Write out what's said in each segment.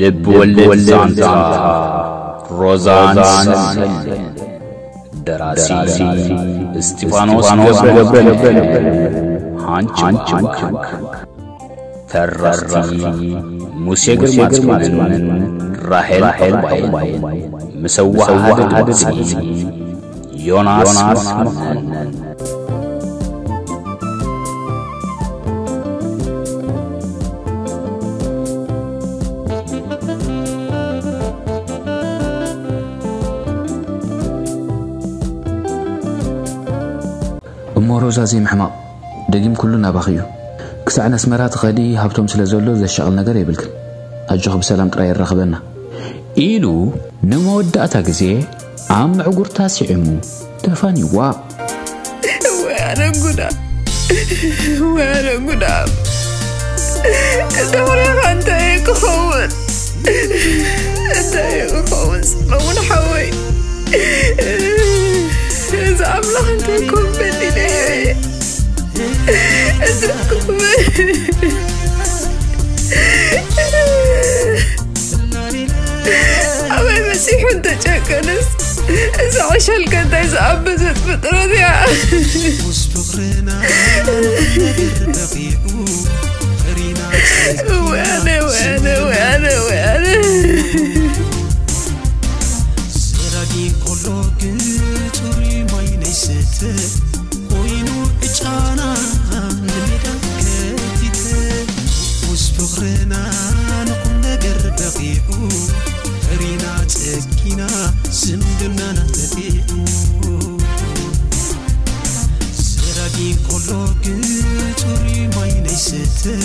ልብ ወለድ ዛንታ ሮዛን ደራሲ እስጢፋኖስ ገብረ ሃንችባክ ሙሴ ግርማ ራሄል ራሔል ምሰዋ ዮናስ መኮንን محروዛ ዘይምሕማቕ ደጊም ኩሉ ናባኺ እዩ ክሳዕ ነስመራት ኸዲ ሃብቶም ስለ ዘሎ ዘሸቕል ነገር የብልክን ኣጆኽ ብሰላም ጥራይ ይረኽበና ኢሉ ንመወዳእታ ግዜ ኣብ ምዕጉርታ ስዒሙ ተፋኒዋ ወያነንጉዳ ወያነንጉዳ ደብሪኻ እንታይ ክኸውን እንታይ ክኸውን ስለውን ሓወይ እዚ ኣምላኽ እንታይ ኮን በሊል أبي المسيح أنت جاكنس إذا عشلك أنت إذا عبست فطرتي وأنا وأنا وأنا وأنا ዝምድና ናት ስራጊን ኮሎ ግጹሪ ማይነይ ስትል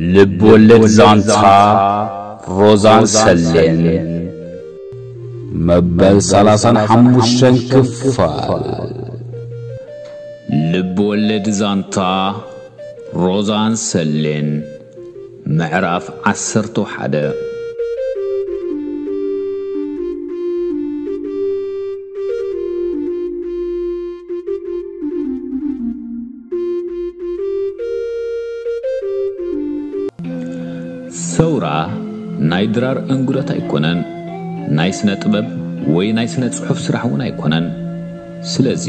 لبولت زانتا روزان سلين مبل سلاسان حموشن كفال لبولت زانتا روزان سلين معرف عصرتو حدا ሰውራ ናይ ድራር እንጉደት ኣይኮነን ናይ ስነ ጥበብ ወይ ናይ ስነ ጽሑፍ ስራሕ እውን ኣይኮነን ስለዚ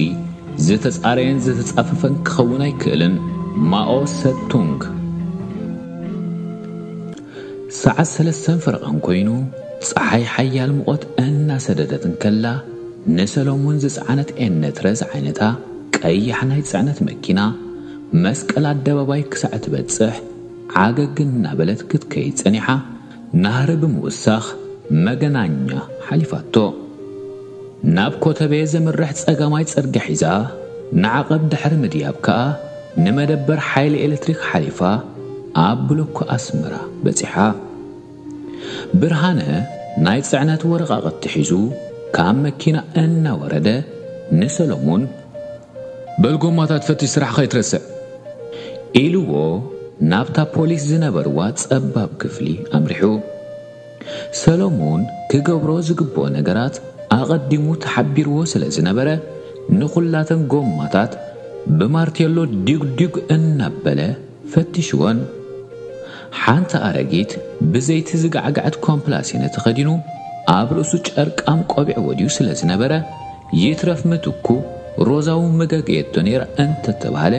ዝተጻረየን ዝተጻፈፈን ክኸውን ኣይክእልን ማኦ ሰቱንግ ሰዓት ሰለስተን ፍረቐን ኮይኑ ፀሓይ ሓያል ሙቖት እናሰደደትን ከላ ንሰሎሙን ዝፀዓነት ኤነትረዝ ዓይነታ ቀያሕ ናይ ፅዕነት መኪና መስቀል ኣደባባይ ክሳዕ ትበፅሕ ዓገግን ናበለት ክትከይ ጸኒሓ ናህሪ ብምውሳኽ መገናኛ ሓሊፋቶ ናብ ኮተቤ ዘምርሕ ጸጋማይ ጽርግያ ሒዛ ንዓቐብ ድሕሪ ምድያብ ከኣ ንመደበር ሓይሊ ኤሌክትሪክ ሓሊፋ ኣብ ብሎኮ ኣስመራ በጺሓ ብርሃነ ናይ ጽዕነት ወረቓቐቲ ሒዙ ካብ መኪና እናወረደ ንሰሎሙን በልጎማታት ፈትሽ ስራሕ ኸይትረስዕ ኢልዎ ናብታ ፖሊስ ዝነበርዋ ጸባብ ክፍሊ ኣምሪሑ ሰሎሞን ክገብሮ ዝግብኦ ነገራት ኣቐዲሙ ተሓቢርዎ ስለ ዝነበረ ንዅላተን ጎማታት ብማርቴሎ ድግድግ እናበለ ፈቲሽዎን ሓንቲ ኣረጊት ብዘይቲ ዝግዕግዐት ኮምፕላሲነ ተኸዲኑ ኣብ ርእሱ ጨርቃም ቆቢዕ ወድዩ ስለ ዝነበረ ይትረፍ ምትኩ ሮዛዊ መጋገየቶ ነይራ እንተተባህለ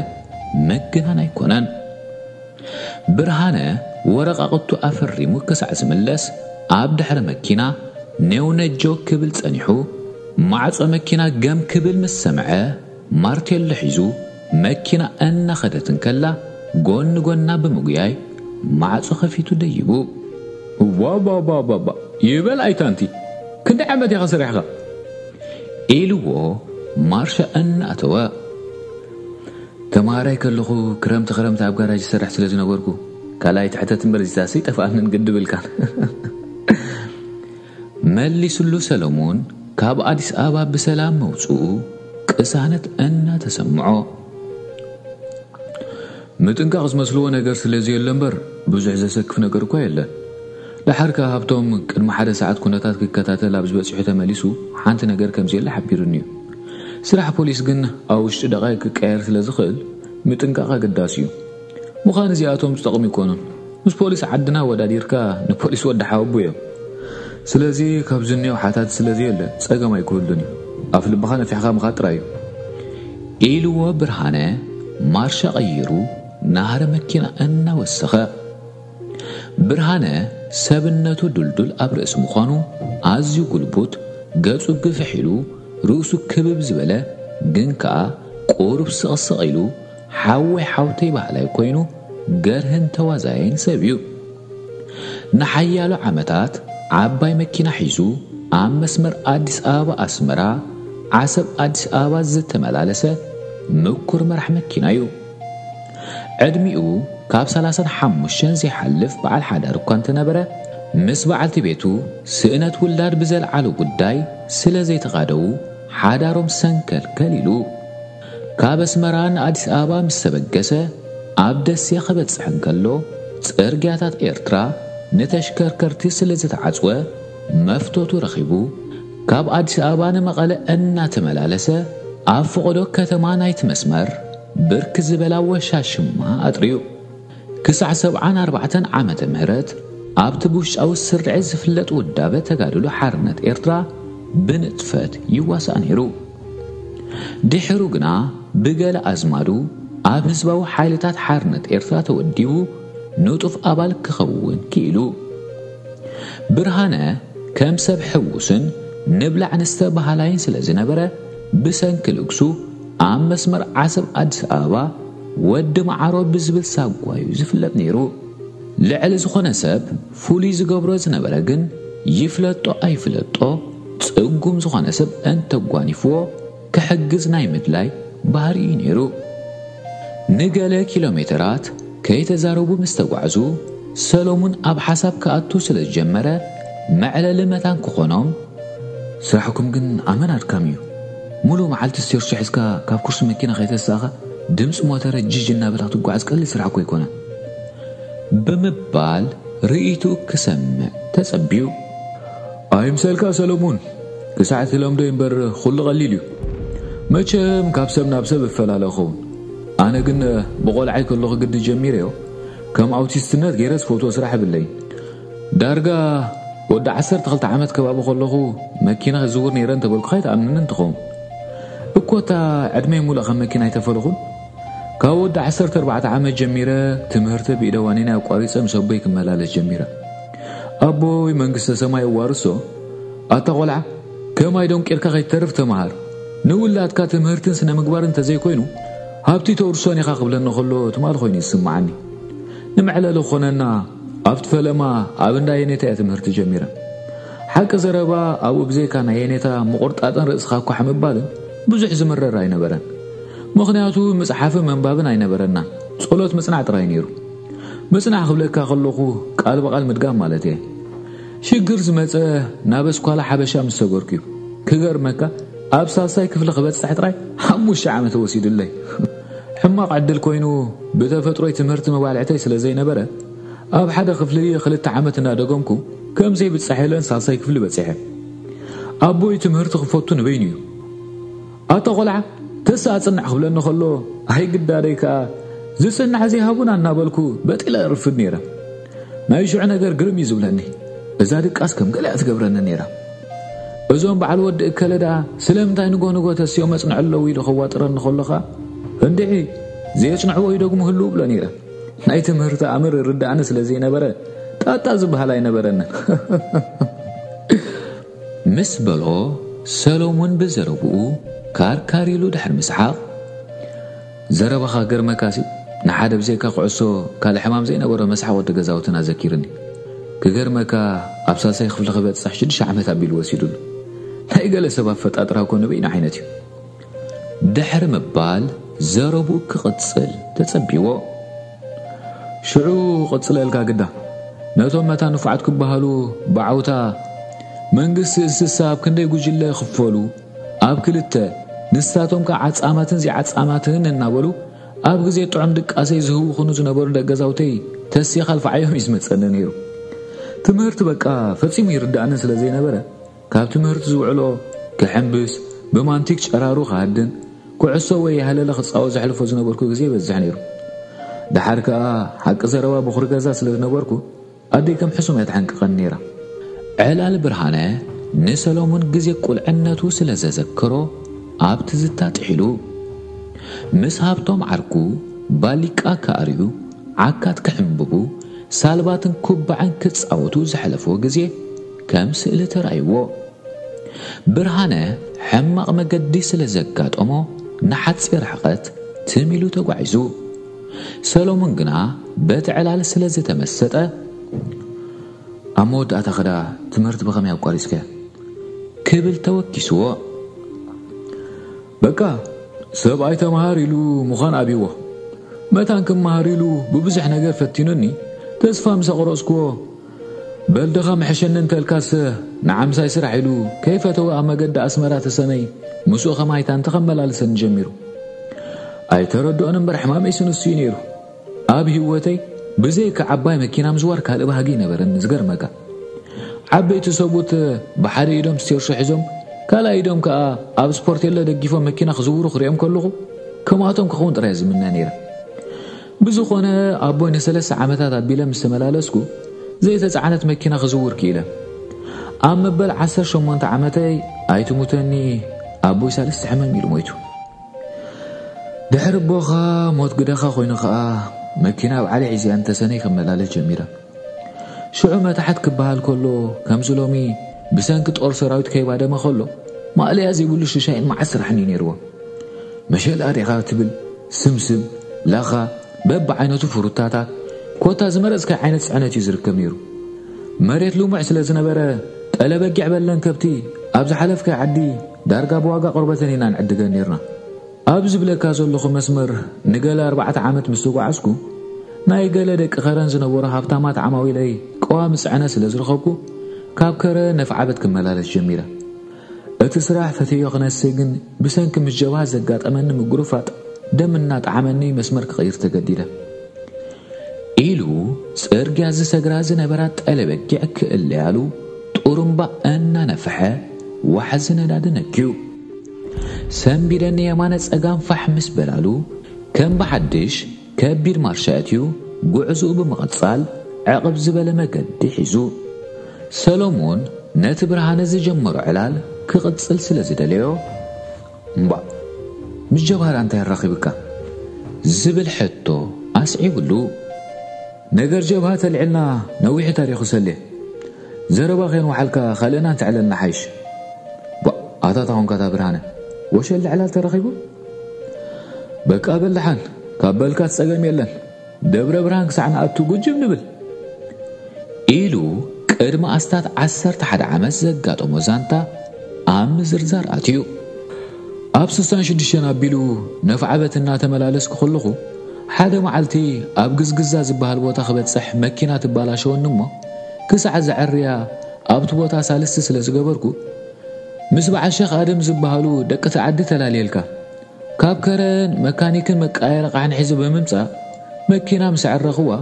መግናን ኣይኮነን ብርሃነ ወረቓቕቱ ኣፈሪ ሙክሳዕ ዝምለስ ኣብ ድሕሪ መኪና ኔው ነጆ ክብል ጸኒሑ ማዕጾ መኪና ገም ክብል ምስ ሰምዐ ማርቴሎ ሒዙ መኪና እናኸደትን ከላ ጎኒ ጎና ብምጉያይ ማዕጾ ኸፊቱ ደይቡ ዋባባባባ ይበል ኣይታንቲ ክንደይ ዓመት ኢኻ ሰሪሕኻ ኢልዎ ማርሻ እናእተወ ተምሃራይ ከለኹ ክረምቲ ክረምቲ ኣብ ጋራጅ ዝሰርሕ ስለ ዝነበርኩ ካልኣይ ትሕተት እምበር ዝታሲ ጠፋኣንን ግድብልካን መሊሱሉ ሰሎሞን ካብ ኣዲስ ኣበባ ብሰላም መውፅኡ ቅሳነት እናተሰምዖ ምጥንቃቕ ዝመስልዎ ነገር ስለዘየሎ እምበር ብዙሕ ዘሰክፍ ነገር እኳ የለን ድሓር ካብቶም ቅድሚ ሓደ ሰዓት ኩነታት ክከታተል ኣብ ዝበፅሑ ተመሊሱ ሓንቲ ነገር ከምዘየለ ሓቢሩኒ እዩ ስራሕ ፖሊስ ግን ኣብ ውሽጢ ደቓይ ክቀየር ስለ ዝኽእል ምጥንቃቕ ኣገዳሲ እዩ ምዃን እዚኣቶም ዝጠቕሚ ይኮኑን ምስ ፖሊስ ዓድና ወዳዲርካ ንፖሊስ ወዲ ሓወቡ እዮም ስለዚ ካብ ዝኒኦ ሓታት ስለዚ የለ ፀገም ኣይክህሉን እዩ ኣብ ልብኻ ነፊሕኻ ምኻ ጥራይ እዩ ኢልዎ ብርሃነ ማርሻ ቀይሩ ናሃረ መኪና እናወሰኸ ብርሃነ ሰብነቱ ዱልዱል ኣብ ርእሲ ምዃኑ ኣዝዩ ጉልቡት ገጹ ግፍሕ ኢሉ ርእሱ ክብብ ዝበለ ግን ከዓ ቁርብ ስቕስቕ ኢሉ ሓወይ ሓውተይ ባህላይ ኮይኑ ገርህን ተዋዛይን ሰብ እዩ ንሓያሎ ዓመታት ዓባይ መኪና ሒዙ ኣብ መስመር ኣዲስ ኣበባ ኣስመራ ዓሰብ ኣዲስ ኣበባ ዝተመላለሰ ምኩር መራሕ መኪና እዩ ዕድሚኡ ካብ 35 ዘይሓልፍ በዓል ሓደ ርኳ እንተነበረ ምስ በዓልቲ ቤቱ ስእነት ውላድ ብዘለዓሉ ጉዳይ ስለ ዘይተቓደዉ ሓዳሮም ሰንከልከል ኢሉ ካብ ኣስመራ ንኣዲስ ኣበባ ምስ ተበገሰ ኣብ ደሴ ኸበጽሕ ከሎ ጽርግያታት ኤርትራ ንተሽከርከርቲ ስለ ዘተዓጽወ መፍቶቱ ረኺቡ ካብ ኣዲስ ኣበባ ንመቐለ እናተመላለሰ ኣብ ፍቕዶ ከተማ ናይቲ መስመር ብርክ ዝበላ ወሻሽማ ኣጥርዩ ክሳዕ 74 ዓመተ ምህረት ኣብቲ ብውሽጣዊ ስርዒ ዝፍለጥ ውዳበ ተጋድሎ ሓርነት ኤርትራ ብንጥፈት ይዋሳእ ነይሩ ድሕሩ ግና ብገለ ኣዝማዱ ኣብ ህዝባዊ ሓይልታት ሓርነት ኤርትራ ተወዲቡ ንጡፍ ኣባል ክኸውን ክኢሉ ብርሃነ ከም ሰብ ሕውስን ንብላዕ ንስተ ባህላይን ስለ ዝነበረ ብሰንኪ ልግሱ ኣብ መስመር ዓሰብ ኣዲስ ኣበባ ወዲ መዓሮ ብዝብል ሳጓዩ ዝፍለጥ ነይሩ ልዕሊ ዝኾነ ሰብ ፍሉይ ዝገብሮ ዝነበረ ግን ይፍለጦ ኣይፍለጦ ፅጉም ዝኾነ ሰብ እንተጓኒፍዎ ክሕግዝ ናይ ምድላይ ባህር እዩ ነይሩ ንገለ ኪሎ ሜትራት ከይተዛረቡ ምስ ተጓዕዙ ሰሎሙን ኣብ ሓሳብ ክኣቱ ስለ ዝጀመረ መዕለሊ መታን ክኾኖም ስራሕኩም ግን ኣመን ኣድካም እዩ ሙሉእ መዓልቲ ስቴርሱ ሒዝካ ካብ ኩርሲ መኪና ከይተሳኸ ድምፂ ሞተረ ጅጅ እናበላ ክትጓዓዝ ቀሊል ስራሕኩ ኣይኮነን በመባል ርእይቱ ክሰምዕ ተጸቢዩ ኣይምሰልካ ሰሎሙን ክሳዕ ትለምዶ እምበር ኩሉ ቐሊል እዩ መቸም ካብ ሰብ ናብ ሰብ እፈላለ ኸውን ኣነ ግን ብቆልዓይ ከሎ ክግዲ ጀሚረዮ ከም ኣውቲስትነት ገይረ ዝፈትዎ ስራሕ ብለይ ዳርጋ ወዲ 12 ዓመት ከባቢ ከለኹ መኪና ክዝውር ነይረ እንተበልኩካ ይተኣምንን እንትኸውን እኮ እታ ዕድመይ ሙሉእ ከም መኪና ኣይተፈልኹን ካብ ወዲ 14 ዓመት ጀሚረ ትምህርተ ብኢደዋኒና ኣቋሪፀ ምስ ኣቦይ ክመላለስ ጀሚረ ኣቦይ መንግስተ ሰማይ እዋርሶ ኣታ ቆልዓ ከማይ ደንቂርካ ከይተርፍ ተምሃር ንውላድካ ትምህርትን ስነ ምግባር እንተዘይኮይኑ ሃብቲ ተውርሶን ኢኻ ክብለኒ ከሎ ትማል ኮይኑ ይስምዓኒ ንምዕለለ ኾነና ኣብቲ ፈለማ ኣብ እንዳ የኔታ እያ ትምህርቲ ጀሚረ ሓቂ ዘረባ ኣብኡ ብዘይካ ናይ የኔታ ምቑርጣጠን ርእስኻ እኳ ሕምባልን ብዙሕ ዝምረር ኣይነበረን ምክንያቱ መፅሓፍ መንባብን ኣይነበረና ፀሎት ምፅናዕ ጥራይ ነይሩ ምፅናዕ ክብለካ ከለኹ ቃል በቓል ምድጋም ማለት እየ ሽግር ዝመፀ ናብ ኣስኳላ ሓበሻ ምስ ተገርኩ እዩ ክገርመካ ኣብ ሳልሳይ ክፍሊ ክበፅሕ ጥራይ ሓሙሽተ ዓመት ወሲድለይ ሕማቕ ዕድል ኮይኑ ብተፈጥሮይ ትምህርቲ መባልዕተይ ስለ ዘይነበረ ኣብ ሓደ ክፍሊ ክልተ ዓመት እናደገምኩ ከምዘይ ብፅሐለን ሳልሳይ ክፍሊ በፂሐ ኣቦይ ትምህርቲ ክፈቱ ንበይኑ እዩ ኣቶ ቆልዓ تسع صنع خبلن خلو هاي قداريك ዝፅናሕ ዘይሃቡና እናበልኩ በጢለ ርፍድ ነይረ ናይ ሽዑ ነገር ግርም እዩ ዝብለኒ እዛ ድቃስ ከም ገለ ትገብረኒ ነይራ እዞም በዓል ወዲ እከለዳ ስለምንታይ ንጎንጎ ተስዮ መፅንዕ ኣለዉ ኢሉ ኸዋጥረኒ ከለኻ እንድዒ ዘየፅንዕዎ እዩ ደግሙ ህልው ብሎ ነይረ ናይ ትምህርቲ ኣምር ርዳእኒ ስለ ዘይነበረ ጣጣ ዝበሃል ኣይነበረንን ምስ በሎ ሰሎሙን ብዘረብኡ ካር ካር ኢሉ ድሕሪ ምስሓቕ ዘረባኻ ገርመካሲ ንሓደ ብዘይካ ኩዕሶ ካልእ ሕማም ዘይነበሮ መስሓ ወዲ ገዛውትን ኣዘኪርኒ ክገርመካ ኣብ ሳልሳይ ክፍሊ ክበፅሕ 6 ዓመት ኣቢሉ ወሲዱሉ ናይ ገለ ሰብ ኣፈጣጥራ ኮኑ ብኢና ዓይነት እዩ ድሕሪ ምባል ዘረብኡ ክቕፅል ተጸቢዎ ሽዑ ቕፅለልካ ግዳ ነቶም መታ ንፉዓት ክበሃሉ ባዓውታ መንግስቲ እንስሳ ኣብ ክንደይ ጉጅለ ይኽፈሉ ኣብ ክልተ ንሳቶም ከዓ ዓፃማትን ዚዓፃማትን እናበሉ ኣብ ግዜ ጥዑም ድቃሰይ ዝህቡ ኹኑ ዝነበሩ ደገዛውተይ ተሲኻ ልፈዓዮም እዩ ዝመፀኒ ነይሩ ትምህርቲ በቃ ፈፂሙ ይርዳእንን ስለ ዘይነበረ ካብ ትምህርቲ ዝውዕሎ ክሕምብስ ብማንቲክ ጨራሩ ክሃድን ኩዕሶ ወይ ሃለለ ክፃወት ዘሕልፎ ዝነበርኩ ግዜ በዝሕ ነይሩ ድሓር ከዓ ሓቂ ዘረባ ብኹሪ ገዛ ስለ ዝነበርኩ ኣደይ ከም ሕሱም ኣይትሓንቅቐን ነይራ ዕላል ብርሃነ ንሰሎሙን ግዜ ቁልዕነቱ ስለ ዘዘክሮ ኣብቲ ዝታጥሒሉ ምስ ሃብቶም ዓርኩ ባሊቃ ከኣርዩ ዓካት ክሕምብቡ ሳልባትን ኩባዕን ክጻወቱ ዘሕለፍዎ ግዜ ከም ስእሊ ተራእይዎ ብርሃነ ሕማቕ መገዲ ስለ ዘጋጠሞ ንሓፂር ርሕቐት ትሚሉ ተጓዒዙ ሰሎሞን ግና በቲ ዕላል ስለ ዝተመሰጠ ኣብ መወዳእታ ኸዳ ትምህርቲ ብኸመይ ኣቋሪፅከ ክብል ተወኪስዎ በቃ ሰብ ኣይተምሃር ኢሉ ምዃን ኣብይዎ መታን ክመሃር ኢሉ ብብዙሕ ነገር ፈቲኑኒ ተስፋ ምስ ኣቕረፅክዎ በልድኻ ምሕሸኒ እንተልካስ ንዓምሳይ ስራሕ ኢሉ ከይፈተወ ኣብ መገዲ ኣስመራ ተሰነይ ምስኡ ኸማይታ እንተ ኸመላልሰኒ ጀሚሩ ኣይተረድኦን እምበር ሕማመይ ስንስዩ ነይሩ ኣብ ህወተይ ብዘይካ ዓባይ መኪና ምዝዋር ካልእ ባህጊ ነበረኒ ዝገርመካ ዓበይቲ ሰቡት ብሓደ ኢዶም ስተርሾ ሒዞም ካልኣይ ኢዶም ከዓ ኣብ ስፖርቴሎ ደጊፎም መኪና ክዝውሩ ክሪኦም ከለኹ ከምኣቶም ክኸውን ጥራይ ዝምነ ነይረ ብዝኾነ ኣቦይ ንሰለስተ ዓመታት ኣቢለ ምስ ተመላለስኩ ዘይተፃዓነት መኪና ክዝውር ክኢለ ኣብ መበል 18 ዓመተይ ኣይትሙተኒ ኣቦይ ሳለስተ ሕመም ኢሉ ሞይቱ ድሕሪ ቦኻ ሞት ግደኻ ኮይኑ ከዓ መኪና ኣብ ዓሊ ሒዝያ እንተሰነይ ክመላለስ ጀሚራ ሽዑ መታሓት ክበሃል ከሎ ከምዚ ሎሚ بسنكت أول سرايت كي بعد ما خلو ما ألي أزي يقول له شيء ما عسر حني نيروه مشي الأري غاتبل سمسم لاخا باب عينته فروتاتا كوتا زمرز كا عينت سعنة جزر كميرو مريت لو معسلة زنبرة ألا بقع بلن كبتي أبز حلف عدي دارقا بواقا قربة نينا نعدقا نيرنا أبز بلا كازو اللخو مسمر نقال أربعة عامات مسوق عسكو ناي قال لك خرنز نورها فتامات عماوي لي قوام سعنا سلازر خوكو ካብ ከረ ነፍ ዓበት ክመላለስ ጀሚረ እቲ ስራሕ ፈትዮ ክነስእ ግን ብሰንኪ ምጀባ ዘጋጠመኒ ምጉርፋጥ ደም እናጠዓመኒ መስመር ክቕይር ተገዲደ ኢሉ ፅርግያ ዝሰግራ ዝነበራ ጠለ በጊዕ ክእለያሉ ጡሩምባ እናነፍሐ ዋሕዚ ነዳዲ ነኪዩ ሰንቢደኒ የማነ ፀጋም ፋሕ ምስ በላሉ ከም ብሓድሽ ከቢድ ማርሻ እትዩ ጉዕዝኡ ብምቕፃል ዕቕብ ዝበለ መገዲ ሒዙ ሰሎሞን ነቲ ብርሃነ ዝጀመሮ ዕላል ክቕፅል ስለ ዝደለዮ እምባ ምስ ጀባህር እንታይ ረኺብካ ዝብል ሕቶ ኣስዒቡሉ ነገር ጀብሃ ተልዕልና ነዊሕ ታሪኹ ሰልየ ዘረባ ኸን ዋሓልካ ኸልእና እንትዕለልና ሓይሽ ኣታታ ኮንካታ ብርሃነ ወሸሊ ዕላል ተረኺቡ በቃ በላሓን ካብ በልካ ትፀገም የለን ደብረ ብርሃን ክሳዕ ንኣቱ ጉጅብ ንብል ኢሉ ዕድመ ኣስታት 11 ዓመት ዘጋጠሞ ዛንታ ኣብ ምዝርዛር ኣትዩ ኣብ 66 ኣቢሉ ነፍዕ ዓበት እናተመላለስኩ ከለኹ ሓደ መዓልቲ ኣብ ግዝግዛ ዝበሃል ቦታ ክበፅሕ መኪና ትባላሸወኒ እሞ ክሳዕ ዘዕርያ ኣብቲ ቦታ ሳልስቲ ስለ ዝገበርኩ ምስ በዓሸኽ ኣደም ዝበሃሉ ደቂ ተዓዲ ተላልየልካ ካብ ከረን መካኒክን መቃየር ኣቕሕን ሒዙ ብምምፃእ መኪና ምስ ዕረኽዋ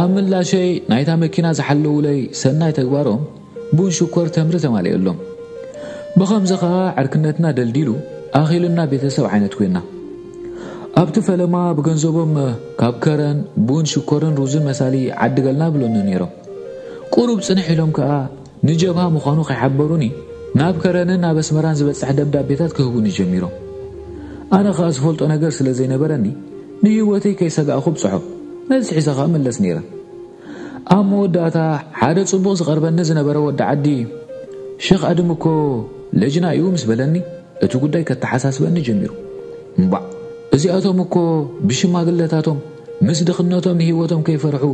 ኣብ ምላሸይ ናይታ መኪና ዝሓለውለይ ሰናይ ተግባሮም ቡን ሽኮር ተምሪ ተማልአሎም ብኸምዚ ኸዓ ዕርክነትና ደልዲሉ ኣኺሉና ቤተሰብ ዓይነት ኮይና ኣብቲ ፈለማ ብገንዘቦም ካብ ከረን ቡን ሽኮርን ሩዝን መሳሊ ዓድገልና ብሎኒ ነይሮም ቁሩብ ፅንሕ ኢሎም ከዓ ንጀብሃ ምዃኑ ከይሓበሩኒ ናብ ከረንን ናብ ኣስመራን ዝበፅሕ ደብዳቤታት ክህቡኒ ጀሚሮም ኣነ ከዓ ዝፈልጦ ነገር ስለ ዘይነበረኒ ንህወተይ ከይሰጋእኹ ብፅሖም ነዝሒዝኻ መለስ ነይረ ኣብ መወዳእታ ሓደ ጽቡቕ ዝቐርበኒ ዝነበረ ወዲ ዓዲ ሸኽ ኣድም እኮ ለጅና እዩ ምስ በለኒ እቲ ጉዳይ ከተሓሳስበኒ ጀሚሩ እምባዕ እዚኣቶም እኮ ብሽማግለታቶም ምስ ድኽነቶም ንህይወቶም ከይፈርሑ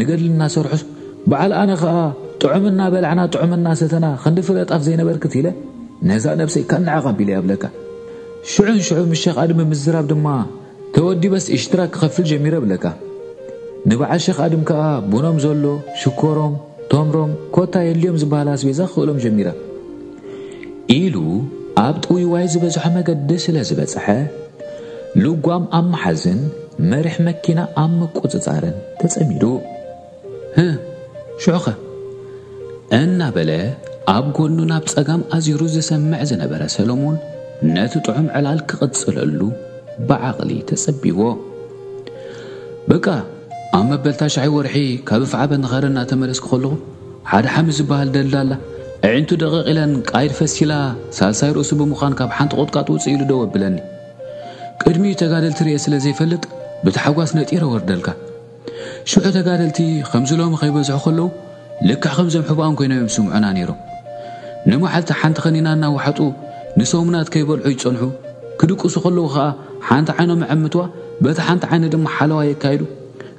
ንገድል እናሰርሑስ በዓል ኣነ ከዓ ጥዑምና በልዕና ጥዑምና ሰተና ክንዲፍለጥ ኣፍ ዘይነበርክት ኢለ ነዛ ነብሰይ ከንዓቕ ኣቢለ የብለካ ሽዑን ሽዑ ምሸኽ ኣድሚ ምዝራብ ድማ ተወዲበስ እሽትራክ ክኸፍል ጀሚረ ብለካ ንበዓል ሸኽኣድም ከዓ ቡኖም ዘሎ ሽኮሮም ተምሮም ኮታ የድልዮም ዝበሃል ኣስቤዛ ክኽእሎም ጀሚራ ኢሉ ኣብ ጥውይዋይ ዝበዝሖ መገዲ ስለ ዝበፅሐ ልጓም ኣብ መሓዝን መሪሕ መኪና ኣብ ምቁፅፃርን ተጸሚዱ ህ ሽዑኸ እናበለ ኣብ ጎኑ ናብ ጸጋም ኣዚሩ ዝሰምዕ ዝነበረ ሰሎሞን ነቲ ጥዑም ዕላል ክቕጽለሉ ብዓቕሊ ተጸቢቦ በቃ ኣብ መበልታ ሻሒ ወርሒ ካብ ፍዓበ ንኸረና ተመለስኩ ከለኹ ሓደ ሓሚ ዝበሃል ደልዳ ኣላ ኣዕንቱ ደቂቕ ኢለን ቃይድ ፈሲላ ሳልሳይ ርእሱ ብምዃን ካብ ሓንቲ ቆጥቃጥ ውፅእ ኢሉ ደው ኣቢለኒ ቅድሚኡ ተጋደልቲ ርአ ስለ ዘይፈልጥ ብተሓጓስ ነጢረ ወርደልካ ሽዑ ተጋደልቲ ከምዚ ሎሚ ከይበዝሑ ከለዉ ልክዕ ከምዞም ሕቡኣን ኮይኖም እዮም ስምዑና ነይሮም ንመሓልቲ ሓንቲ ኸኒና እናዋሓጡ ንሰሙናት ከይበልዑ ይጸንሑ ክድቅሱ ከለዉ ከዓ ሓንቲ ዓይኖም ኣዐምትዋ በቲ ሓንቲ ዓይኒ ድማ ሓለዋ የካይዱ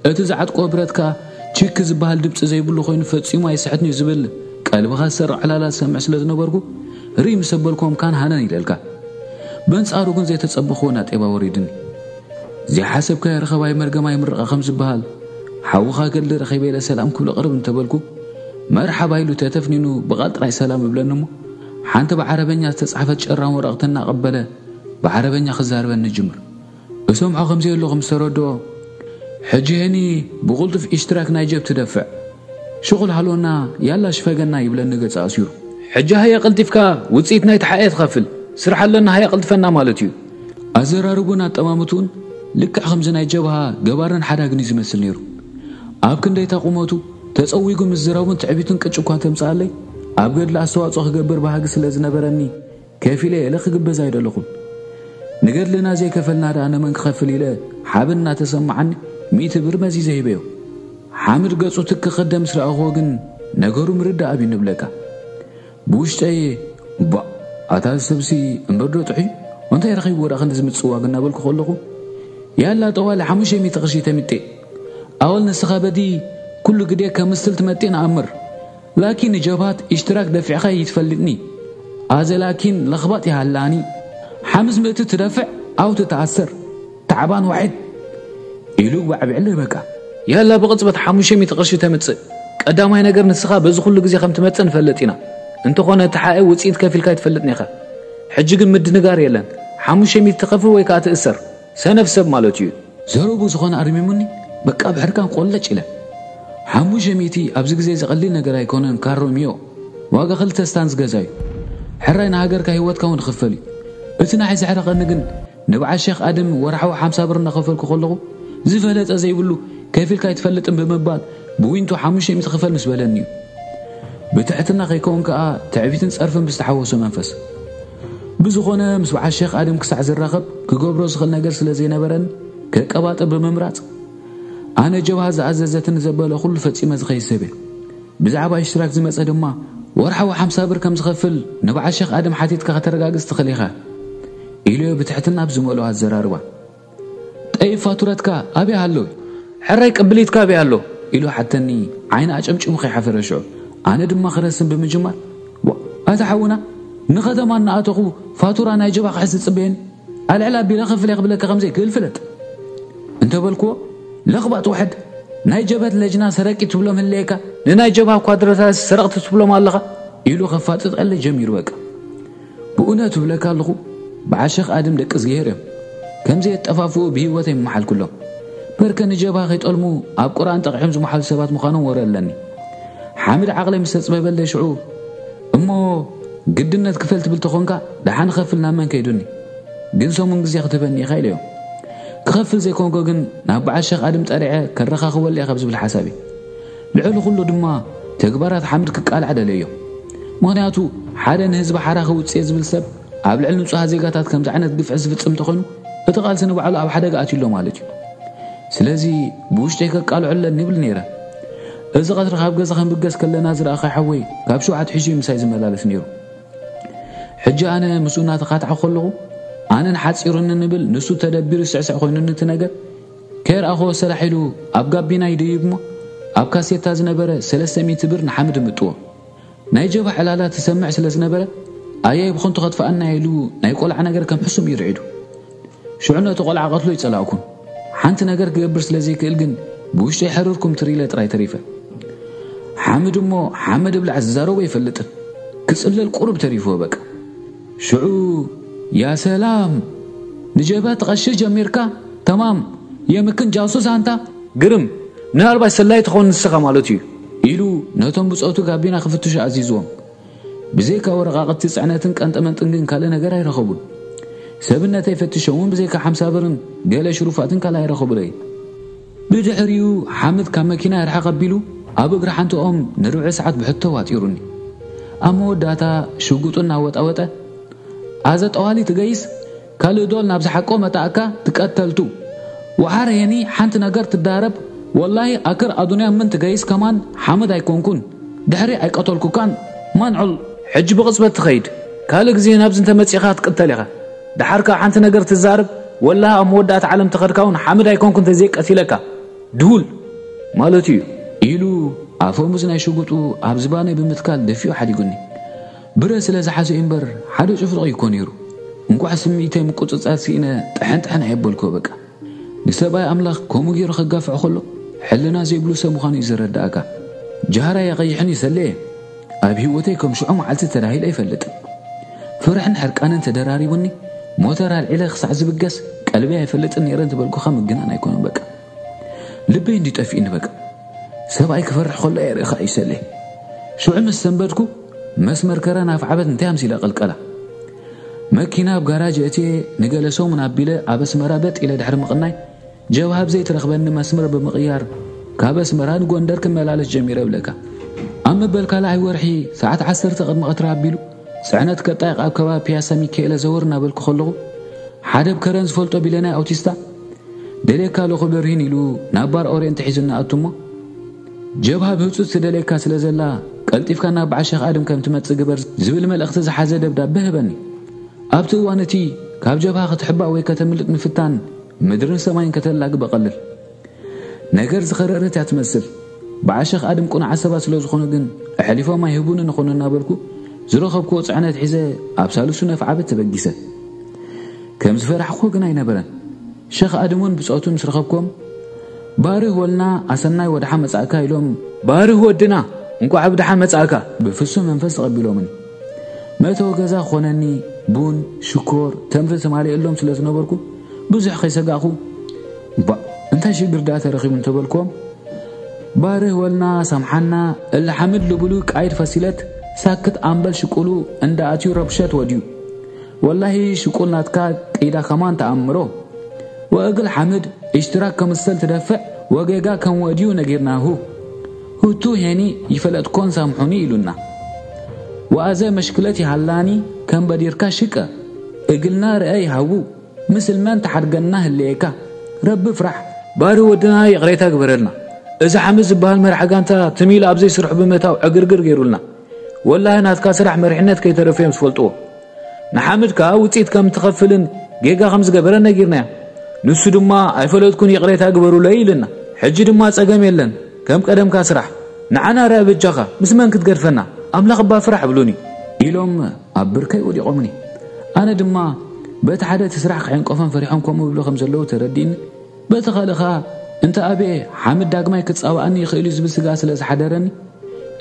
እቲ ዝዓጥቆ ብረትካ ቺክ ዝበሃል ድምፂ ዘይብሉ ኮይኑ ፈፂሙ ኣይስሕትን እዩ ዝብል ቀልብኻ ዝሰርዕላላ ሰምዕ ስለ ዝነበርኩ ርኢ ምስ ሰበልኮም ካን ሃነን ይልልካ በንፃሩ ግን ዘይተፀብኽዎ ናጤባ ወሪድኒ ዘይሓሰብካይ ረኸባይ መርገማይ ምርቐ ከም ዝበሃል ሓውኻ ገሊ ረኺበ ኢለ ሰላም ክብሎ ቅርብ እንተበልኩ መርሓባ ኢሉ ተተፍኒኑ ብቐጥራይ ሰላም ይብለኒ እሞ ሓንቲ ብዓረበኛ ዝተፃሕፈት ጨራም ወረቕቲ እናቐበለ ብዓረበኛ ክዛርበኒ ጅምር እሰምዖ ከምዘይ ኣለኹም ዝተረድኦ حجي هني بغلطف اشتراك يجب تدفع شغل هلونا يلا شفاقنا يبلن نقص أسيو حجي هيا قلتفكا وتسيتنا يتحقيت خفل سرح لنا هيا قلتفنا مالتيو أزراربنا تمامتون لكع خمزنا يجبها قبارا حداقني زمسل نيرو أبكن ديتا قومتو ተፀዊጉ ምስ ዝረቡን ትዕቢቱን ቅጭ እኳ ከምፅኣለይ ኣብ ገድሊ ኣስተዋፅኦ ክገብር ባህጊ ስለ ዝነበረኒ ከፍ ኢለ የለ ክግበዝ ኣይደለኹን ንገድልና ዘይከፈልና ዳ ነመን ክኸፍል ኢለ ሓብን እናተሰማዓኒ ميت برمزي زيبيو حامر قصو تك خدام سرع غوغن نغرو مرد عبي نبلكا بوش تاي با عطال سبسي مبردو تحي وانتا يرخي بورا خندز متسواغن نابل كخولوغو يالا طوال حموشي ميتغشي تمتي اول نسخة بدي كل قدية كمستل تمتين عمر لكن جبهات اشتراك دفع خاي يتفلتني هذا لكن لخبطي هلاني حمز متت دفع او تتعسر تعبان وعد إلو وعب عليه بكا يلا بغطبت حاموشي متغشي تمتسي قدام هاي نقر نسخة بزو كل قزي خم تمتسن فلتينا انتو خونا تحاقي وتسيد كافل كايت فلتني خا حجي قم مد نقار يلا حاموشي متغفو ويكا تأسر سنف سب مالو تيو زارو بوز خونا عرمي مني بكا بحركان قولة چلا حاموشي ميتي أبزي قزي زغلي نقر هاي كونان كارو ميو واقا خلت استانز قزاي حراي نهاجر كهيوات كون خفلي بتنا عايز عرق النجن نبع الشيخ ادم ورحوا حمصابر نخفل كخلقو ዝፈለፀ ዘይብሉ ከፊልካ ይትፈልጥን ብምባል ብዊንቱ 500 ክፈል ምስ በለኒ እዩ ብትሕትና ከይከውን ከዓ ትዕቢትን ፀርፍን ብዝተሓወሶ መንፈስ ብዝኾነ ምስ በዓል ሸክ ኣድም ክሳዕ ዝራኸብ ክገብሮ ዝኽእል ነገር ስለ ዘይነበረን ከቀባጥ ብምምራፅ ኣነ ጀብሃ ዝኣዘዘትን ዘበለ ኩሉ ፈፂመ ዝኸይድ ሰብ እየ ብዛዕባ እሽትራክ ዝመፀ ድማ ወርሓዊ 50 ብር ከም ዝኸፍል ንበዓል ሸክ ኣድም ሓቲትካ ከተረጋግፅ ትኽእል ኢኻ ኢልዮ ብትሕትና ብዝመልኦ ኣዘራርባ أي فاتورتك أبي هلو حراي قبليتك أبي هلو إلو حتني عين أجمجم خي حفر شعب أنا دم خرسن بمجمال أتحونا نخدم أن أتخو فاتورة أنا يجب أخحس تبين العلا بلخف لي قبلك غمزي كل فلت أنت بالكو لخبط واحد ناي جبهة لجنا سرقي تبلو من ليكا ناي جبهة سرقة سرقت تبلو مالغا إلو خفاتت ألا جميل وكا بقونا تبلو كالغو بعشق آدم دك أزغيرهم ከምዚ የጠፋፍኡ ብሂወት ይመሓል ኩሎም በርከ ንጀባ ከይጠልሙ ኣብ ቁርኣን ጠቂዖም ዝመሓሉ ሰባት ምዃኖም ወረ ኣለኒ ሓሚድ ዓቕለይ ምስ ተፅበበለ ሽዑ እሞ ግድነት ክፈል ትብል ተኾንካ ድሓን ኸፍል ናብ መን ከይዱኒ ግን ሰሙን ግዜ ክትበኒ ኢኻ ኢለ እዮም ክኸፍል ዘይኮንኮ ግን ናብ በዓል ሸኽ ኣድም ጠሪዐ ከረኻኽበለ ኢኻ ብዝብል ሓሳብ እዩ ልዕሊ ኩሉ ድማ ተግባራት ሓምድ ክቃልዕ ደለዩ እዮም ምክንያቱ ሓደ ንህዝቢ ሓራ ክውፅእ ዝብል ሰብ ኣብ ልዕሊ ንጹሃ ዜጋታት ከምዚ ዓይነት ግፍዒ ዝፍፅም እንተኾይኑ እቲ ቓልሲ ንባዕሉ ኣብ ሓደጋ ኣትዩሎ ማለት እዩ ስለዚ ብውሽጠይ ከቃልዐለን ይብል ነይረ እዚ ቀትሪ ካብ ገዛ ክንብገስ ከለና ዝረእኻ ሓወይ ካብ ሸውዓት ሒዙ ምሳይ ዝመላለስ ነይሩ ሕጂ ኣነ ምስኡ እናተኻትዐ ከለኹ ኣነን ሓፂሩኒ ንብል ንሱ ተደቢሩ ስዕስዕ ኮይኑኒ እቲ ነገር ከይረኣኸዎ ሰራሕ ኢሉ ኣብ ጋቢና ይድይብ እሞ ኣብ ካሴታ ዝነበረ 300 ብር ንሓምድ ምጥዎ ናይ ጀባ ዕላላ ትሰምዕ ስለ ዝነበረ ኣየይ ብኹንቱ ከጥፋኣና ኢሉ ናይ ቆልዓ ነገር ከም ሕሱም ይርዒዱ ሽዑ ነቲ ቆልዓ ቀትሎ ይጸላእኩን ሓንቲ ነገር ክገብር ስለ ዘይክእል ግን ብውሽጠይ ሕርርኩም ትርኢለ ጥራይ ተሪፈ ሓምድ እሞ ሓመድ ብላዕ ዝዛረቦ ኣይፈልጥን ክጽለል ቁርብ ተሪፍዎ በቃ ሽዑ ያ ሰላም ንጀባ ትቐሺ ጀሚርካ ተማም የምክን ጃሱስ ኣንታ ግርም ምናልባት ሰላይ ትኸውን ንስኻ ማለት እዩ ኢሉ ነቶም ብፀቱ ጋቢና ክፍትሹ ኣዚዝዎም ብዘይካ ወረቓቕቲ ፅዕነትን ቀንጠመንጥን ግን ካልእ ነገር ኣይረኸቡን سبنتي فتشون بزيك حمسا برن قال شروفات كلا يرخو بلي بدعريو حمد كان ماكينة رحاق بيلو أبقر حانتو أم نروع ساعات بحطة واتيروني أمو داتا شوقوتو ناوات أوتا أزت أوالي تقايس كالو دول نابز حقو متاكا تكتلتو وحار يعني حانت نقر تدارب والله أكر أدنيا من تقايس كمان حمد هيكون كون دحري أيك أطول كوكان ما نعل حج بغصبة تخيد كالك زين أبز انت متسيخات تكتلغا ድሓርካ ሓንቲ ነገር ትዛርብ ወላ ኣብ መወዳእታ ዓለም ተኸድካ እውን ሓመድ ኣይኮንኩን ተዘይቀቲለካ ድውል ማለት እዩ ኢሉ ኣፈሙዝ ናይ ሽጉጡ ኣብ ዝባነይ ብምትካል ደፊኡ ሓዲጉኒ ብረ ስለ ዝሓሰዩ እምበር ሓደ ጭፍርቕ ይኮ ነይሩ እንኳዕ ስምዒተይ ምቁፅጻር ስኢነ ጥሕንጥሕን ኣየበልክዎ በቃ ንሰብኣይ ኣምላኽ ከምኡ ገይሩ ከጋፍዕ ከሎ ሕልና ዘይብሉ ሰብ ምዃኑ እዩ ዝረዳእካ ጃህራይ የቐይሕን እዩ ሰለየ ኣብ ህይወተይ ከም ሽዑ መዓልቲ ተዳሂሉ ኣይፈልጥን ፍርሕን ሕርቃንን ተደራሪቡኒ ሞተር ኣልዒለ ክሳዕ ዝብገስ ቀልበይ ኣይፈለጥን ነይረ ዝበልኩኻ ምግናን ኣይኮነን በቃ ልበይ እንዲጠፊኡ ንበቃ ሰብኣይ ክፈርሕ ከሎ የርእኻ ይሰልህ ሽዑ ምስ ሰንበድኩ መስመር ከረ ናብ ዓበት እንታይ ኣምሲለ ቐልቀላ መኪና ኣብ ጋራጅ እትየ ንገለ ሰው ኣቢለ ኣብ ኣስመራ በጥ ኢለ ድሕሪ ምቕናይ ጀዋሃብ ዘይትረኽበኒ መስመር ብምቕያር ካብ ኣስመራ ንጎንደር ክመላለስ ጀሚረ ብለካ ኣብ መበል ካልኣይ ወርሒ ሰዓት ዓሰርተ ቅድሚ ቀትሪ ኣቢሉ ፅዕነት ቀጣይ ኣብ ከባቢ ፒያሳ ሚካኤለ ዘወር እናበልኩ ከለኹ ሓደ ብከረን ዝፈልጦ ቢለናይ ኣውቲስታ ደልየካ ኣለኹ ደርሂን ኢሉ ናብ ባር ኦርየንት ሒዙና ኣቱ እሞ ጀብሃ ብህፁፅ ትደልየካ ስለ ዘላ ቀልጢፍካ ናብ በዓል ሸኽ ኣድም ከም ትመፅእ ግበር ዝብል መልእኽቲ ዝሓዘ ደብዳቤ ህበኒ ኣብቲ እዋን እቲ ካብ ጀብሃ ክትሕባእ ወይ ከተምልጥ ምፍታን ምድርን ሰማይን ከተላግበ ቀልል ነገር ዝኸረአረት እያ ትመስል በዓል ሸኽ ኣድም ቁንዓ ሰባት ስለ ዝኾኑ ግን ኣሕሊፎም ኣይህቡን ንኾኑ እናበልኩ ዝረኸብክዎ ፅዕነት ሒዘ ኣብ ሳልሱ ነፍዓበት ተበጊሰ ከም ዝፈራሕኮ ግን ኣይነበረን ሸኽ ኣድሙን ብፅኦቱ ምስ ረኸብኮም ባርህ ወልና ኣሰናይ ወድሓ መጻእካ ኢሎም ባርህ ወድና እንቋዕ ብድሓ መጻእካ ብፍሱም መንፈስ ተቐቢሎምኒ መእተዊ ገዛ ክኾነኒ ቡን ሽኮር ተምሪ ተማሊአሎም ስለ ዝነበርኩ ብዙሕ ከይሰጋእኹ እንታይ ሽግር ዳ ተረኺቡ እንተበልክዎም ባርህ ወልና ሰምሓና እላሓምድ ልብሉ ቃይድ ፈሲለት ساكت أمبل شكولو عند أتيو ربشات وديو والله شكول ناتكا قيدا كمان تأمرو وأقل حمد اشتراك كمسل تدفع وقيقا كم وديو نقرناهو هو هو تو هني يفلت كون سامحوني إلونا وأزا مشكلتي هلاني كم بديركا شكا اقلنا رأي هاوو مثل ما انت حرقناه الليكا رب فرح ባሪ ወድና ይቕሬታ ግበረልና እዚ ሓመድ ዝበሃል መርሓ ጋንታ ትሚኢሉ ኣብ ዘይስርሑ ብምእታው ዕግርግር والله ناتك سرح مرحنت كي ترفيم سفلتو نحمدك وتيت كم تخفلن جيجا خمس قبرنا نجيرنا نسود ما عفلت كوني قريت أكبر ليلنا حجد ما تسقم يلن كم قدم كسرح نعنا راب الجخة مس من كنت قرفنا أم لقب فرح بلوني يلوم أبر كي ودي قمني أنا دما بيت حدا تسرح خين قفن فريحهم كم بلو خمس لو تردين بيت خالخا أنت أبي حمد داق ما أو أني خيلي زبس قاس لأس حدرني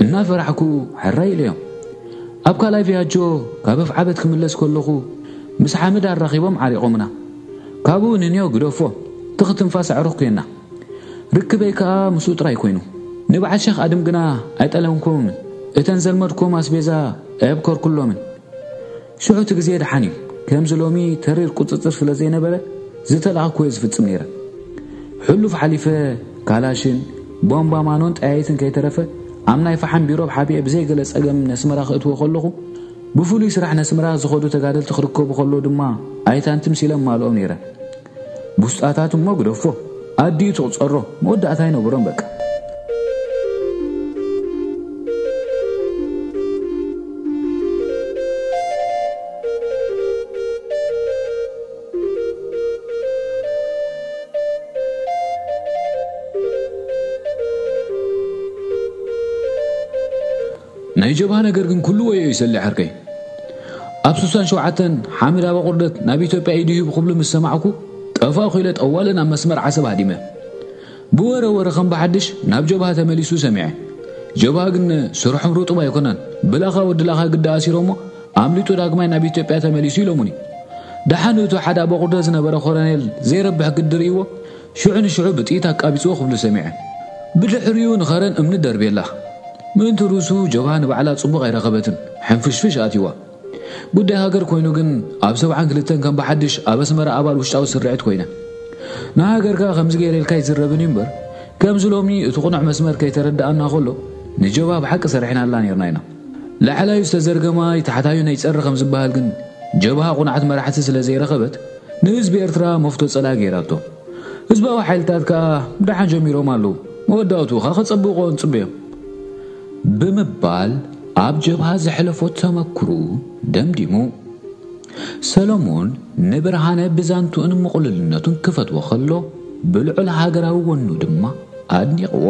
እና ፈራሕኩ ሕራይ ኢለዮም ኣብ ካልኣይ ፊያጆ ካብ ኣፍዓበት ክምለስ ከለኹ ምስ ሓምድ ኣራኺቦም ዓሪቖምና ካብኡ ንንዮ ግደፎ እቲ ክትንፋስ ኣዕሩኽ ኮይና ርክበይ ከዓ ምስኡ ጥራይ ኮይኑ ንበዓል ሸኽ ኣድም ግና ኣይጠለምኩምምን እተን ዘልመድኩም ኣስቤዛ ኣየብከር ኩሎምን ሽዑ እቲ ግዜ ድሓን እዩ ከምዚ ሎሚ ተሪር ቁፅፅር ስለ ዘይነበረ ዝተለኣኽኮዮ ዝፍፅም ነይረ ሕሉፍ ሓሊፈ ካላሽን ቦምባማኖን ጠያይትን ከይተረፈ ኣብ ናይ ፋሓን ቢሮ ብሓቢአ ብዘይገለ ፀገም ነስመራ ክእትዎ ከለኹ ብፍሉይ ስራሕ ነስመራ ዝኸዱ ተጋደልቲ ክርከቡ ከለዉ ድማ ኣይታንትምስ ኢለ ማልኦም ነይረ ብስጣታት እሞ ግደፎ ኣዲኡ ትቕፀሮ መወዳእታ ይነብሮም በቃ ናይ ጀብሃ ነገር ግን ኩሉ ወየ እዩ ይሰልዕ ዕርቀይ ኣብ 67 ሓሚድ ኣባ ቁርደት ናብ ኢትዮጵያ እዩ ድህቡ ክብሉ ምስ ሰማዕኩ ጠፋኹ ኢለ ጠዋለን ኣብ መስመር ዓሰብ ሃዲመ ብወረ ወረ ከም ብሓድሽ ናብ ጀብሃ ተመሊሱ ሰሚዐ ጀብሃ ግን ስርሖም ርጡብ ኣይኮነን ብላኻ ወድላኻ ግዳ ኣሲሮሞ ኣምሊጡ ዳግማይ ናብ ኢትዮጵያ ተመሊሱ ኢሎሙኒ ደሓን እቲ ሓደ ኣባ ቁርደት ዝነበረ ኮረኔል ዘይረብሕ ግድር እይዎ ሽዑ ንሽዑ ብጥኢት ኣቃቢፅዎ ክብሉ ሰሚዐ ብድሕሪኡ ንኸረን እምኒ ደርብየላ ምእንቲ ርእሱ ጀባን ባዕላ ጽቡቕ ኣይረኸበትን ሕንፍሽፍሽ ኣትይዋ ጉዳይ ሃገር ኮይኑ ግን ኣብ ሰብዓን ክልተን ከም ብሓድሽ ኣብ ኣስመራ ኣባል ውሽጣዊ ስርዒት ኮይነ ንሃገርካ ከምዚ ገይረልካ ይዝረብን እዩ እምበር ከምዚ ሎሚ እቲ ቁኑዕ መስመር ከይተረዳእና ከሎ ንጀባ ብሓቂ ሰሪሕናላ ነርና ኢና ላዕላዩ ዝተዘርገማ ታሕታዩ ናይ ፀሪ ከም ዝበሃል ግን ጀባ ቁንዓት መራሕቲ ስለ ዘይረኸበት ንህዝቢ ኤርትራ መፍቶ ፀላ ገይራቶ ህዝባዊ ሓይልታት ከዓ ብድሓን ጀሚሮም ኣለዉ መወዳእቱ ካ ከፀብቆን ፅቡዮም ብምባል ኣብ ጀብሃ ዘሕለፎ ተመክሩ ደምዲሙ ሰሎሞን ንብርሃነ ብዛንቱኡን ምቑልልነቱን ክፈትዎ ከሎ ብልዑል ሃገራዊ ወኑ ድማ ኣድኒቕዎ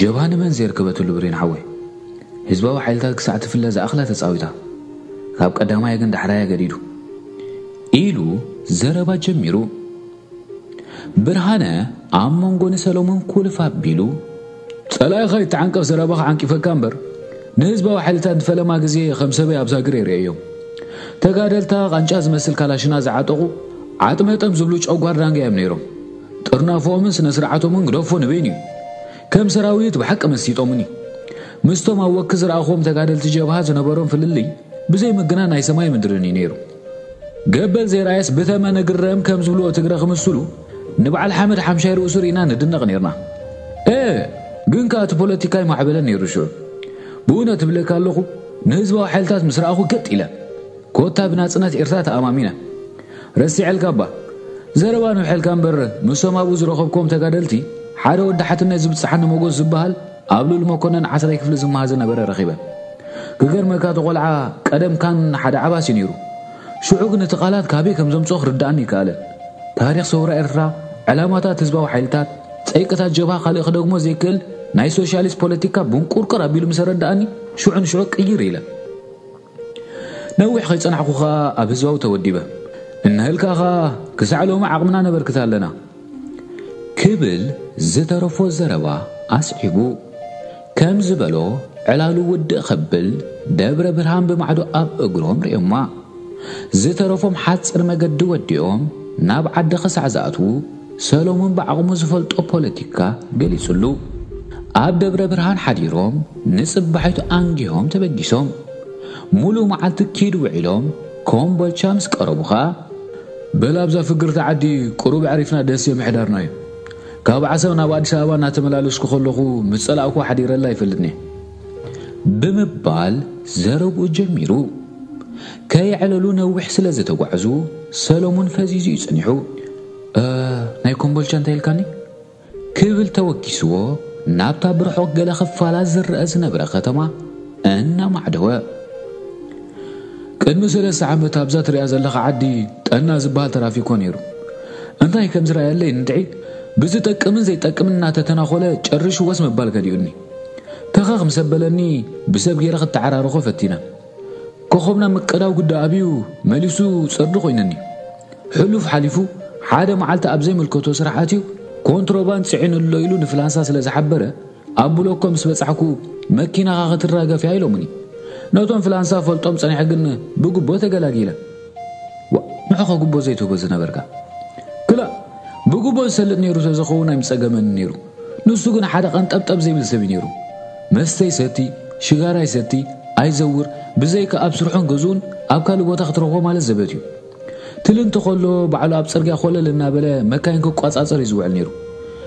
ጀብሃ ንመንዘር ክበትሉ ብሬን ሓወይ ህዝባዊ ሓይልታት ክሳዕ ትፍለ ዝኣኽላ ተፃዊታ ካብ ቀዳማይ ግን ዳሕራያ ገዲዱ ኢሉ ዘረባ ጀሚሩ ብርሃነ ኣብ መንጎ ንሰሎሞን ኩልፍ ኣቢሉ ጸላኢ ከይተዓንቀብ ዘረባ ከዓንቂፈካ እምበር ንህዝባዊ ሓይልታት ንፈለማ ግዜ ከምሰበይ ኣብ ዛግር የርእየ እዮም ተጋደልታ ቃንጫ ዝመስል ካላሽና ዝዓጠቑ ዓጥመጠም ዝብሉ ጨጓር ዳንጋ እዮም ነይሮም ጥርናፎምን ስነ ስርዓቶምን ግደፎ ንበይን እዩ ከም ሰራዊት ብሓቂ መሲጦምን እዩ ምስቶም ኣብ ወኪ ዝረኣኽቦም ተጋደልቲ ጀብሃ ዝነበሮም ፍልልይ ብዘይ ምግና ናይ ሰማይ ምድርን እዩ ነይሩ ገበን ዘይረኣየስ ብተመነ ግረም ከም ዝብልዎ ትግረ ክምስሉ ንበዓል ሓመድ ሓምሻይ ርእሱ ርኢና ንድነቕ ነርና ግን ከዓ እቲ ፖለቲካ ይማዕበለ ነይሩ ሽዑ ብእውነት እብለካ ኣለኹ ንህዝባዊ ሓይልታት ምስ ረኣኹ ገጥ ኢለ ኮታ ብናፅነት ኤርትራ ተኣማሚነ ረሲዐልካ ባ ዘረባ ንብሐልካ እምበር ምሶም ኣብኡ ዝረኸብክዎም ተጋደልቲ ሓደ ወዲ ሓትነት ዝብፅሓኒ መጎስ ዝበሃል ኣብ ሉል መኮነን 1 ክፍሊ ዝመሃዘ ነበረ ረኺበ ክገርመካ ተቆልዓ ቀደምካን ሓደ ዓባስ እዩ ነይሩ ሽዑ ግን እቲ ቓላት ካበይ ከም ዘምፅኦ ክርዳእኒ ይከኣለን ታሪክ ሰውራ ኤርትራ ዕላማታት ህዝባዊ ሓይልታት ايكتا جبا خاليخ دوغمو زيكل ناي سوشاليست بوليتيكا بون كوركرا بيلو مسرد داني شعن شرق اي ريلا نوح خيصان عقوخا ابزواو توديبا ان هلكا خا كسعلو عقمنا نبر لنا كبل زترفو زربا اسعبو كم زبلو علالو ود خبل دابرا برهام بمعدو اب اقروم ريما زترفو محاد سرمجد وديوم ناب عد خسع ሰሎሙን ብዓቕሙ ዝፈልጦ ፖለቲካ ገሊጹሉ ኣብ ደብረ ብርሃን ሓዲሮም ንጽባሒቱ ኣንጊሆም ተበጊሶም ሙሉእ መዓልቲ ኪድ ውዒሎም ኮምቦልቻ ምስ ቀረቡ ኸዓ በላብዛ ፍግርቲ ዓዲ ቁሩብ ዕሪፍና ደስ የምሕዳርና እዩ ካብ ዓሰብ ናብ ኣዲስ ኣበባ እናተመላለስኩ ከለኹ ምስ ፀላእኩ ሓዲረላ ይፈልጥኒ ብምባል ዘረብኡ ጀሚሩ ከይዕለሉ ነዊሕ ስለ ዝተጓዕዙ ሰሎሙን ፈዚዙ ይፅኒሑ ናይ ኮምቦልቻ እንታይ ኢልካኒ ክብል ተወኪስዎ ናብታ ብርሑቕ ገለ ኽፋላት ዝርአ ዝነበረ ኸተማ እናማዕደወ ቅድሚ ሰለስተ ዓመት ኣብዛ ትርያ ዘለኻ ዓዲ ጠና ዝበሃል ተራፊኮ ነይሩ እንታይ ከም ዝረኣየለይ ንድዒ ብዝጠቅምን ዘይጠቅምን እናተተናኾለ ጨርሽ ወስ ምባል ከዲኡኒ ተኻ ክምሰበለኒ ብሰብ ጌረ ክትተዓራርኾ ፈቲና ኮኸብና ምቀዳው ጉዳይ ኣብዩ መሊሱ ፅርዲ ኮይነኒ ሕሉፍ ሓሊፉ ሓደ መዓልቲ ኣብ ዘይምልከቶ ስራሓት እዩ ኮንትሮባንድ ፅዕኑሎ ኢሉ ንፍላንሳ ስለ ዝሓበረ ኣብ ብሎኮ ምስ በፃሕኩ መኪናኻ ክትራገፍ እያ ኢሎምኒ ነቶም ፍላንሳ ፈልጦም ፀኒሐ ግን ብጉቦ ተገላጊለ ንዕኸ ጉቦ ዘይትህቦ ዝነበርካ ክላ ብጉቦ ዝሰልጥ ነይሩ ተዝኸውን ኣይምፀገመኒ ነይሩ ንሱ ግን ሓደ ቀንጠብጠብ ዘይብል ሰብ እዩ ነይሩ መስተ ይሰቲ ሽጋራ ይሰቲ ኣይዘውር ብዘይከ ኣብ ስርሑን ገዝኡን ኣብ ካልእ ቦታ ክትረኽቦ ማለት ዘበት እዩ ትል እንተኸሎ ባዕሉ ኣብ ፅርግያ ኮለል እናበለ መካይን ክቋፃፀር እዩ ዝውዕል ነይሩ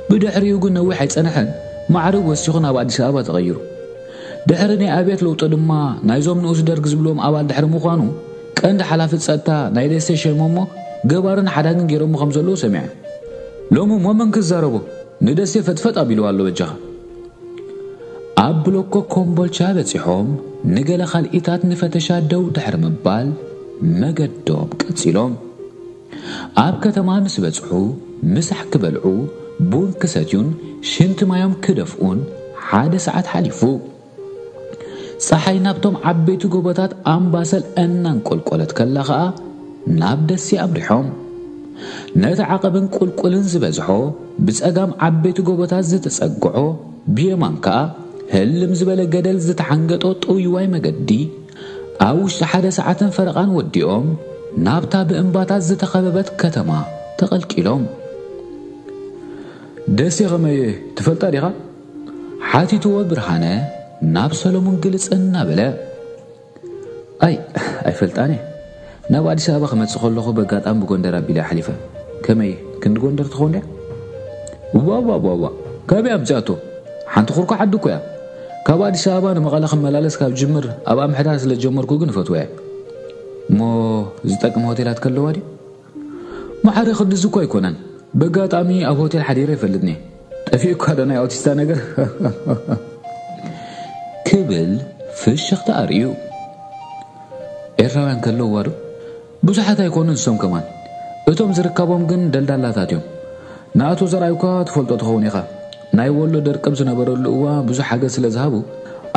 ብድሕሪኡ ግን ነዊሕ ኣይፀንሐን ማዕርግ ወሲኹን ኣብ ኣዲስ ኣበባ ተቐይሩ ድሕሪ ናይ ኣብት ለውጦ ድማ ናይዞም ንኡስ ደርጊ ዝብሎም ኣባል ድሕሪ ምዃኑ ቀንዲ ሓላፊ ፀጥታ ናይ ደስተ ሸሞ ገባርን ሓዳግን ገይሮሞ ከም ዘለዉ ሰሚዐ ሎሚ ሞመን ክዛረቦ ንደስተ ፈጥፈጥ ኣቢልዋ ኣሎ በጃኻ ኣብ ብሎኮ ኮምቦልቻ በፂሖም ንገለ ካልኢታት ንፈተሻ ደው ድሕሪ ምባል መገዶም ቀፂሎም ኣብ ከተማ ምስ በፅሑ ምሳሕ ክበልዑ ቡን ክሰትዩን ሽንቲ ማዮም ክደፍኡን ሓደ ሰዓት ሓሊፉ ፀሓይ ናብቶም ዓበይቲ ጎቦታት ኣምባሰል እናንቆልቆለት ከላ ኸዓ ናብ ደሴ ኣምሪሖም ነቲ ዓቐብን ቁልቁልን ዝበዝሖ ብፀጋም ዓበይቲ ጎቦታት ዝተፀግዖ ብየማን ከዓ ህልም ዝበለ ገደል ዝተሓንገጦ ጥውይዋይ መገዲ ኣብ ውሽጢ ሓደ ሰዓትን ፈረቓን ወዲኦም نابتا بإنباتا زتخببت كتما تقل كيلوم دسي غمي تفلتا ريغا حاتي تو برهانة ناب سلومون قلس ان نابلا اي اي فلتاني ناب عدي سابا خمت سخول لخو بقات ام بقوندر بلا حليفة كمي كند قوندر تخوني وا وا وا وا كابي ام جاتو حانت خوركو حدو كويا كابا عدي سابا خمالالس كاب جمر ابا محداس لجمر كوغن فتوه እሞ ዝጠቅም ሆቴል ኣትከለዋ ድዩ ማሓደ ክድዝ እኳ ኣይኮነን በጋጣሚ ኣብ ሆቴል ሓዲረ ይፈልጥኒ ጠፊኡ እኳ ዶ ናይ ኣውቲስታ ነገር ክብል ፍሽኽቲ ኣርእዩ ኤርትራውያን ከለዋ ዶ ብዙሓት ኣይኮኑን ንሶም ከማን እቶም ዝርከቦም ግን ደልዳላታት እዮም ንኣቶ ዘርኣይ እኳ ትፈልጦ ትኸውን ኢኻ ናይ ወሎ ደርቅብ ዝነበረሉ እዋ ብዙሕ ሓገዝ ስለ ዝሃቡ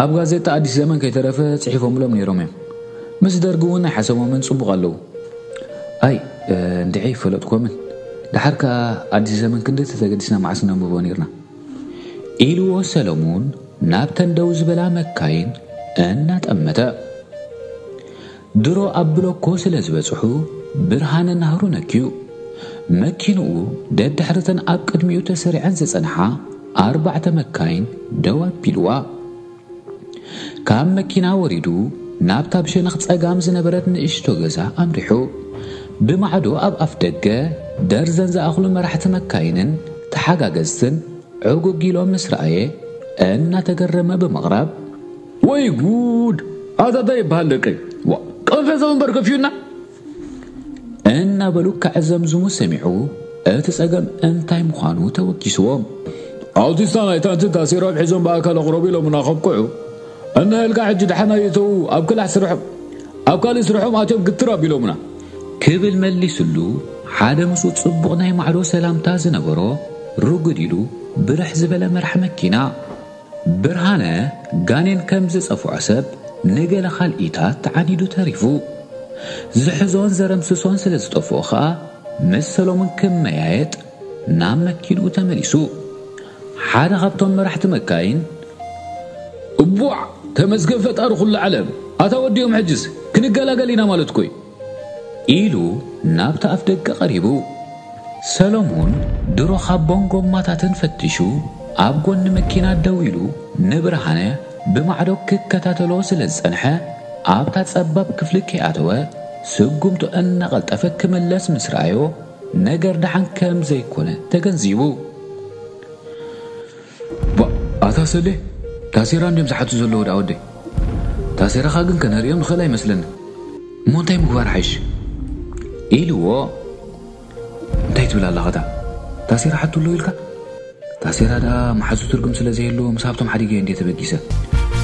ኣብ ጋዜጣ ኣዲስ ዘመን ከይተረፈ ፅሒፎምሎም ነይሮም እዮም ምስ ደርጊ እውን ናይ ሓሰቦምን ፅቡቕ ኣለዉ ኣይ እንድዐ ይፈለጥኮምን ድሓር ከዓ ኣዲስ ዘመን ክንዲ ተተገዲስና መዓስ ነንብቦ ነርና ኢልዎ ሰለሙን ናብተን ደው ዝበላ መካይን እናጠመተ ድሮ ኣብ ብሎኮ ስለ ዝበፅሑ ብርሃነ ናህሩ ነኪዩ መኪንኡ ደድሕርተን ኣብ ቅድሚኡ ተሰሪዐን ዝፀንሓ ኣርባዕተ መካይን ደው ኣቢልዋ ካብ መኪና ወሪዱ ናብታ ብሸነኽ ጸጋም ዝነበረት ንእሽቶ ገዛ ኣምሪሑ ብማዕዶ ኣብ ኣፍ ደገ ደርዘን ዝኣኽሉ መራሕቲ መካይንን ተሓጋገዝትን ዕጉግ ኢሎም ምስ ረኣየ እናተገረመ ብምቕራብ ወይ ጉድ ኣዛዳ ይበሃል ደቀይ ቀንፈዘ ወንበር ከፍዩና እናበሉ ካዕዘምዝሙ ሰሚዑ እቲ ጸገም እንታይ ምዃኑ ተወኪስዎም ኣውቲስታ ናይታ እንትን ታሲሮም ሒዞም ብኣካል ኣቕረቡ ኢሎም እናኸብኩዑ أنا إلقى عجد حنا يتو أب كل أحسر رحم أب كل أحسر حب ما تب قطرة بلومنا كبل ملي سلو حدا مسوت صبغنا معرو سلام تازن برو رقديلو برح زبلة مرح مكينا برهانة قانين كمزس أفو عسب نقل خال إيتات عنيدو تاريفو زحزون زرم سسون سلستوفوخا مسلو من كم ميايت نام مكينو تمليسو حدا غبطون مرح تمكاين أبوع ተመዝገብ ፈጣሪ ኩሉ ዓለም ኣታወዲዮም ሕጅስ ክንገላገል ኢና ማለት ኮይ ኢሉ ናብቲ ኣፍ ደገ ቀሪቡ ሰሎሞን ድሮ ካቦን ጎማታትን ፈትሹ ኣብ ጎኒ መኪና ደው ኢሉ ንብርሃነ ብማዕዶ ክከታተሎ ስለ ዝጸንሐ ኣብታ ጸባብ ክፍሊ ከይኣተወ ስጉምቱ እናቐልጠፈ ክምለስ ምስ ረኣዮ ነገር ድሓን ከም ዘይኮነ ተገንዚቡ ኣታ ሰሌ تاسيران ديم زحتو زلو داودي تاسيرا خاغن كان هريم نخلا يمسلن مو انتي مغبار حش ايلو انتي تولا الله تاسيرا حتو اللو تاسيرا دا محزو ترقم سلا زيلو مسابتو محدي جيان دي